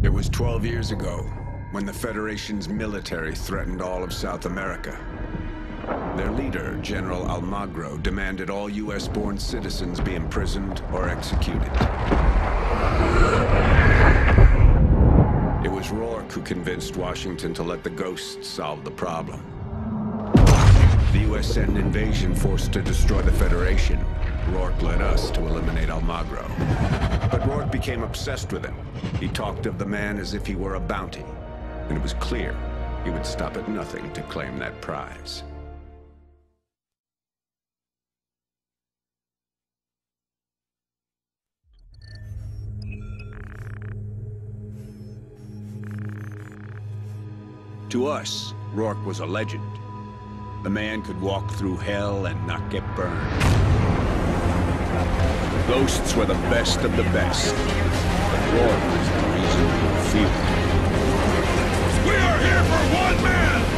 It was 12 years ago when the Federation's military threatened all of South America. Their leader, General Almagro, demanded all U.S.-born citizens be imprisoned or executed. It was Rorke who convinced Washington to let the Ghosts solve the problem. The U.S. sent an invasion force to destroy the Federation. Rorke led us to eliminate Almagro. But Rorke became obsessed with him. He talked of the man as if he were a bounty. And it was clear he would stop at nothing to claim that prize. To us, Rorke was a legend. The man could walk through hell and not get burned. Ghosts were the best of the best. Rorke was the reason we feared. We are here for one man!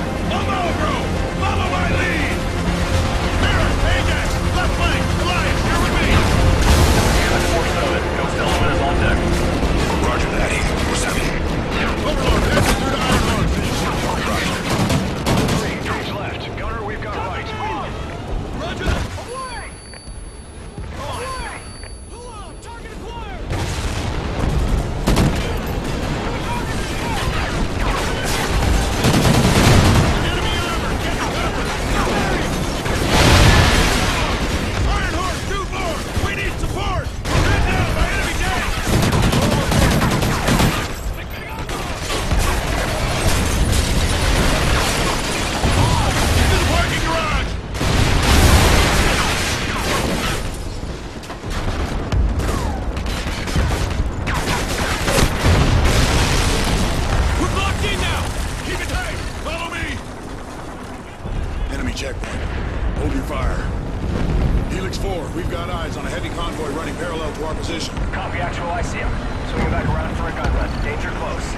Helix 4, we've got eyes on a heavy convoy running parallel to our position. Copy actual, I see him. Swinging back around for a gun run. Danger close.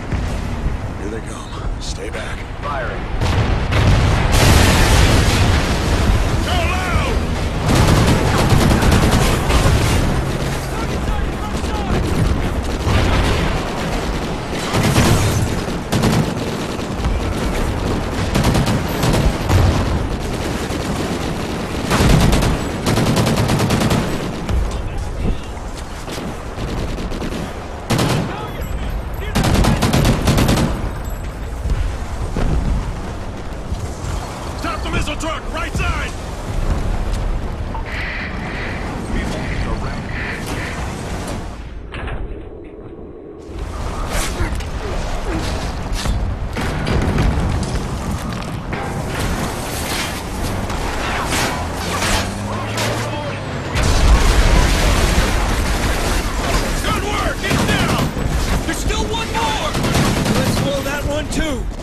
Here they come. Stay back. Firing. Go loud! One too!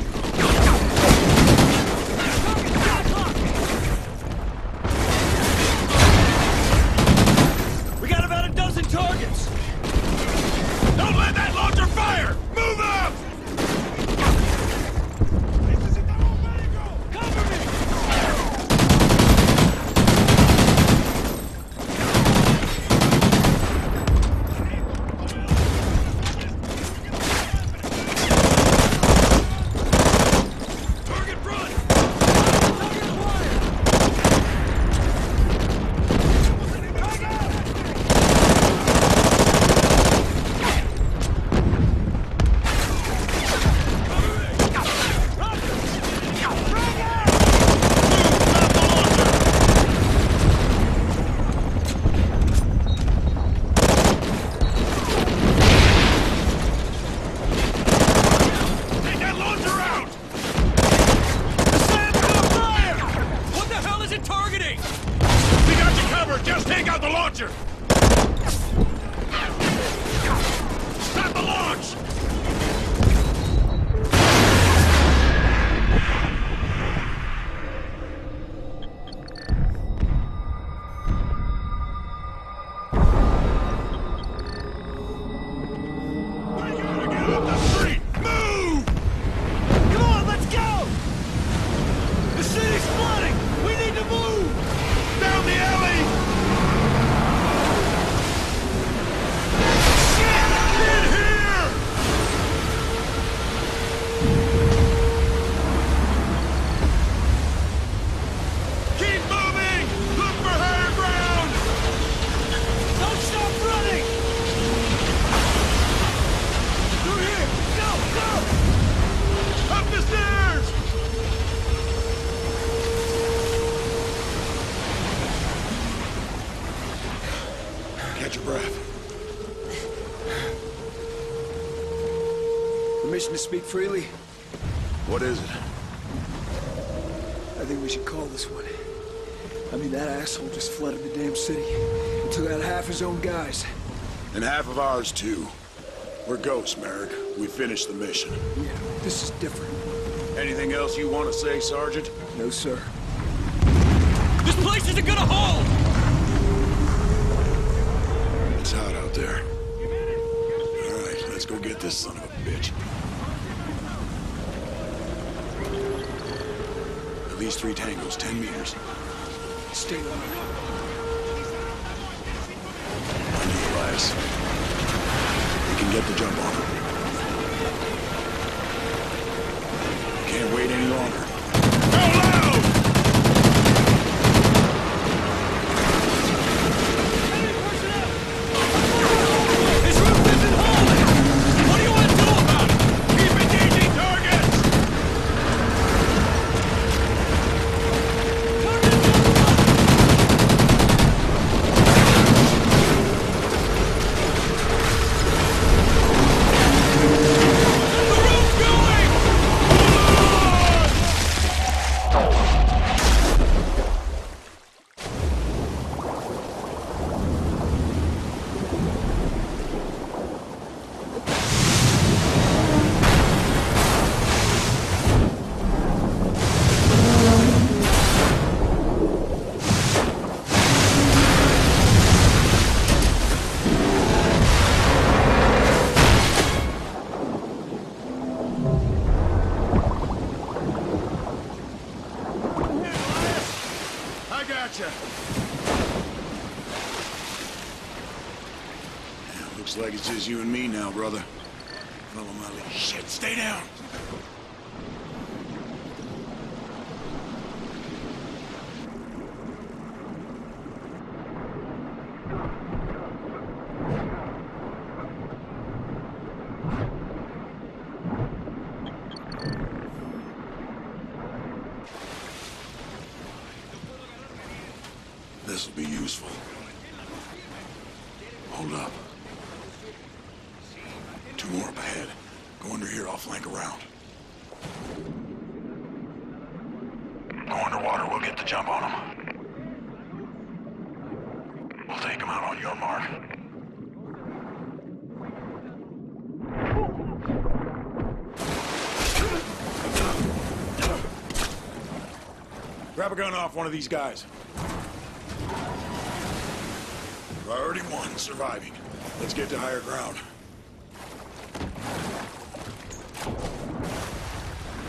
Take out the launcher! catch your breath. Permission to speak freely? What is it? I think we should call this one. I mean, that asshole just flooded the damn city and took out half his own guys. And half of ours, too. We're ghosts, Merrick. We finished the mission. Yeah, this is different. Anything else you want to say, Sergeant? No, sir. This place isn't gonna hold! Out there. All right, let's go get this son of a bitch. At least three tangos, ten meters. Stay. On you, Elias. We can get the jump on him. Can't wait any longer. Shit, stay down. This'll be useful. Hold up. Two more up ahead. Go under here, I'll flank around. Underwater, we'll get the jump on them. We'll take them out on your mark. Grab a gun off one of these guys. Priority one, surviving. Let's get to higher ground.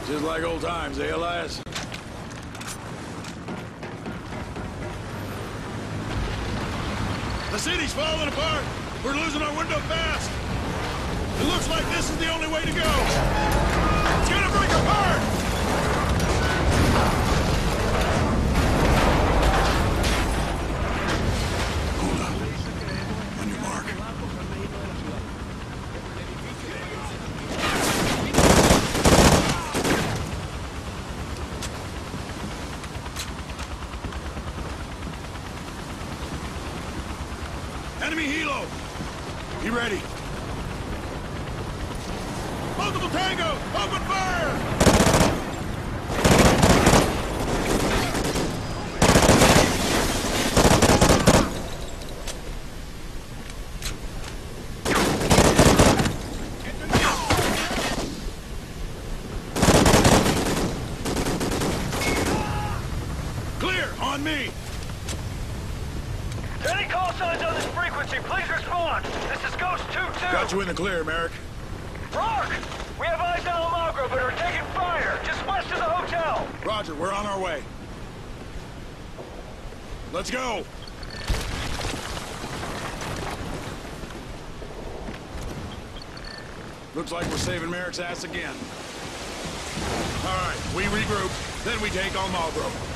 Just like old times, eh, Elias? The city's falling apart! We're losing our window fast! It looks like this is the only way to go! It's gonna break apart! Enemy helo! Be ready. Multiple tango! Open fire! Clear! On me! Any call signs on this frequency, please respond. This is Ghost 2-2. Got you in the clear, Merrick. Rorke! We have eyes on Almagro, but are taking fire, just west of the hotel. Roger, we're on our way. Let's go! Looks like we're saving Merrick's ass again. All right, we regroup, then we take Almagro.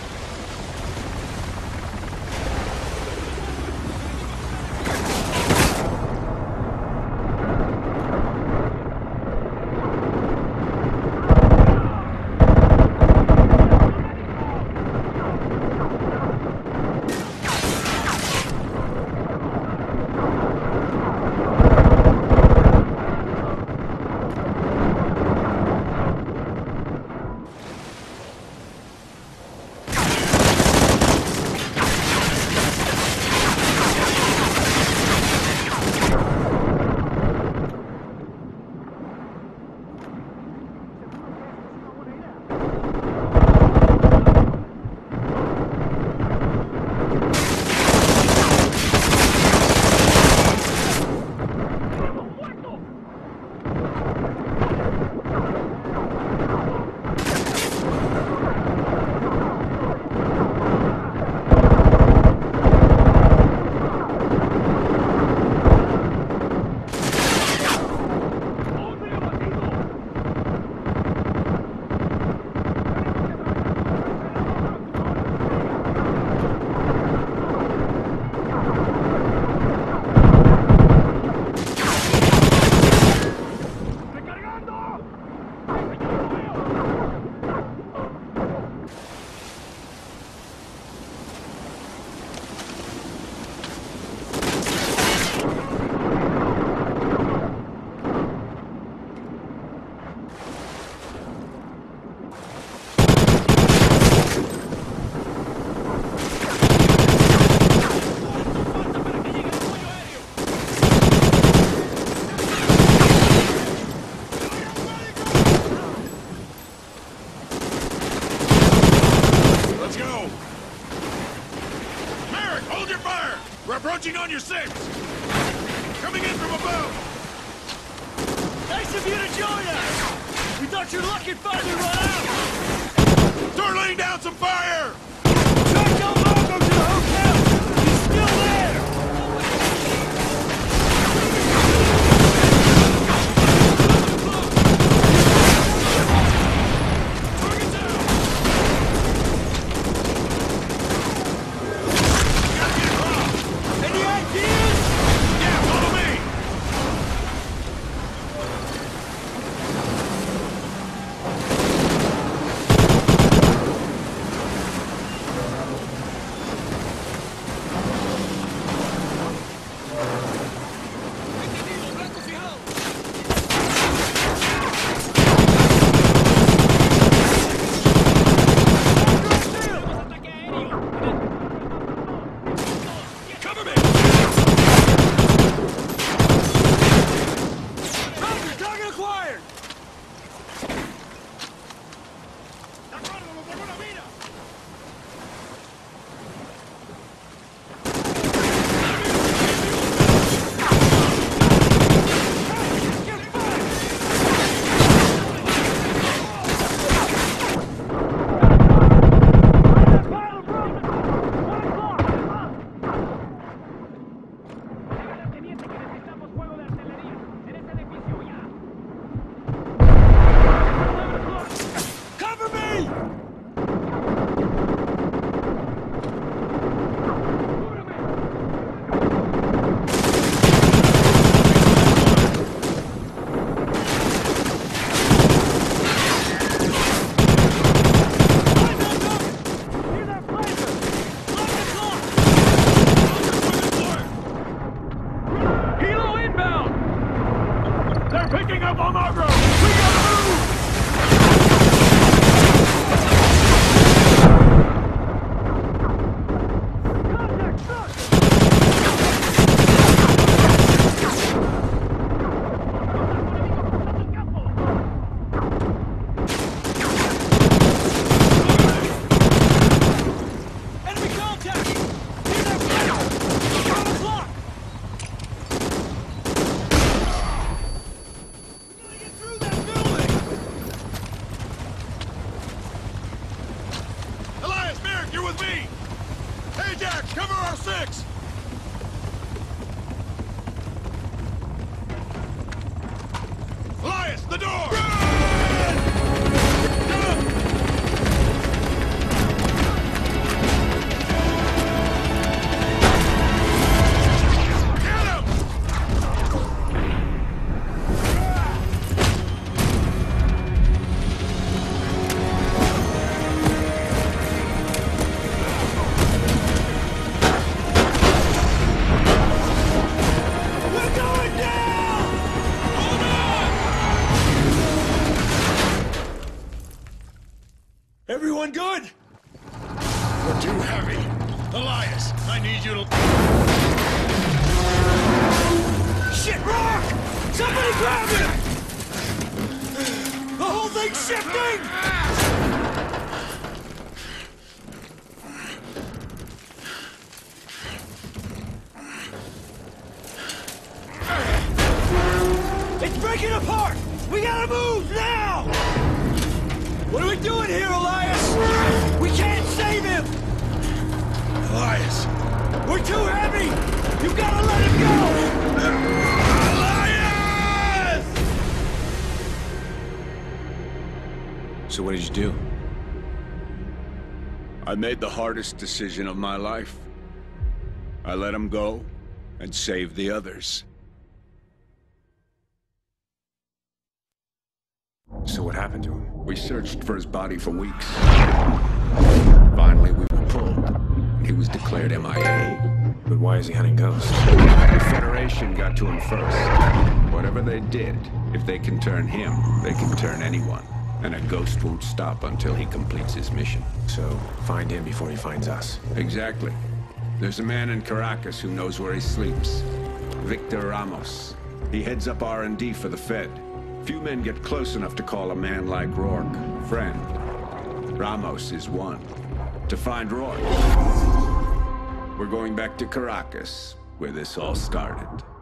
Elias, I need you to... Shit, Rorke! Somebody grab him! The whole thing's shifting! We're too heavy! You gotta let him go! Elias! So what did you do? I made the hardest decision of my life. I let him go and saved the others. So what happened to him? We searched for his body for weeks. Finally, we. He was declared MIA. But why is he hunting ghosts? The Federation got to him first. Whatever they did, if they can turn him, they can turn anyone. And a ghost won't stop until he completes his mission. So, find him before he finds us. Exactly. There's a man in Caracas who knows where he sleeps. Victor Ramos. He heads up R&D for the Fed. Few men get close enough to call a man like Rorke friend. Ramos is one. To find Roy. we're going back to Caracas where this all started.